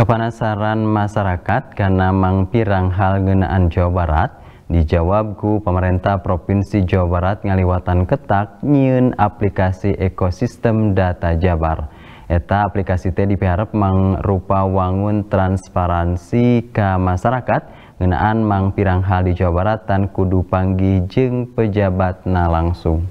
Kepanasaran masyarakat karena mangpirang hal ngenaan Jawa Barat dijawab ku pemerintah Provinsi Jawa Barat ngaliwatan ketak nyieun aplikasi ekosistem data Jabar. Eta aplikasi teh diharap mangrupa wangun transparansi ke masyarakat ngenaan mangpirang hal di Jawa Barat tan kudu panggih jeng pejabatna langsung.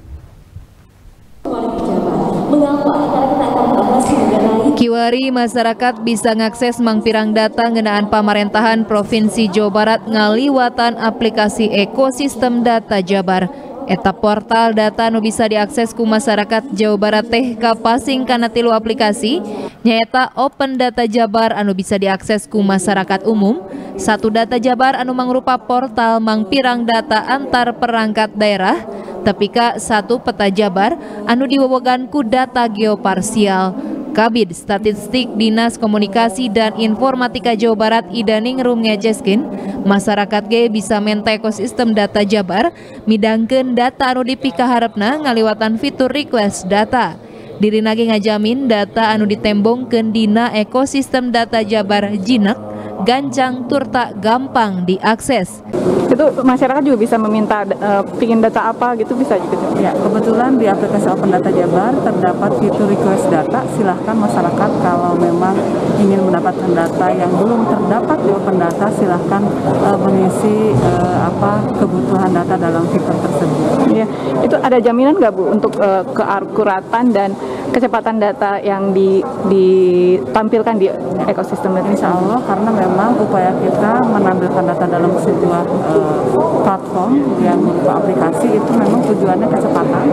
Kiwari masyarakat bisa ngakses mangpirang data ngenaan pemerintahan Provinsi Jawa Barat ngaliwatan aplikasi ekosistem data Jabar. Eta portal data nu bisa diakses ku masyarakat Jawa Barat teh kapasing kana tilu aplikasi nyaeta Open Data Jabar anu bisa diakses ku masyarakat umum, satu data Jabar anu mangrupa portal mangpirang data antar perangkat daerah, tapi ka satu peta Jabar anu diwewegan ku data geoparsial. Kabid Statistik Dinas Komunikasi dan Informatika Jawa Barat Idaning Rum ngejeskin masyarakat ge bisa menta ekosistem data Jabar midangkeun data anu dipikaharepna ngaliwatan fitur request data. Diri nage ngajamin data anu ditembongkeun dina ekosistem data Jabar jinak gancang turta gampang diakses. Itu masyarakat juga bisa meminta uh, pingin data apa gitu bisa juga. Ya, kebetulan di aplikasi Open Data Jabar terdapat fitur request data. Silahkan masyarakat kalau memang ingin mendapatkan data yang belum terdapat di Open Data, silahkan uh, mengisi uh, apa kebutuhan data dalam fitur tersebut. Ya, itu ada jaminan nggak Bu untuk uh, keakuratan dan kecepatan data yang di, ditampilkan di ekosistem data? Insya Allah karena memang upaya kita menampilkan data dalam sebuah uh, platform yang berupa aplikasi itu memang tujuannya kecepatan,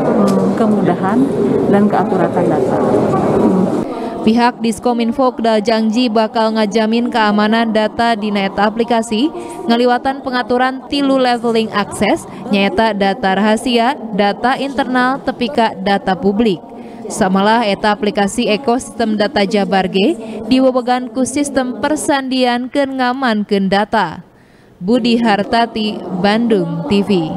kemudahan, dan keakuratan data. Pihak Diskominfo da janji bakal ngajamin keamanan data di net aplikasi ngeliwatan pengaturan tilu leveling akses nyata data rahasia, data internal, tepika data publik. Samalah eta aplikasi ekosistem data Jabar G diwewegan ku sistem persandian ke ngaman ke data. Budi Hartati, Bandung TV.